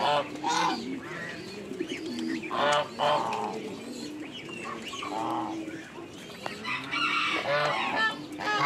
Oh,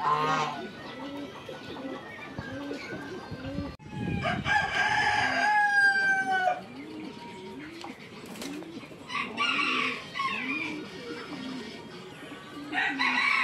Ha ha ha!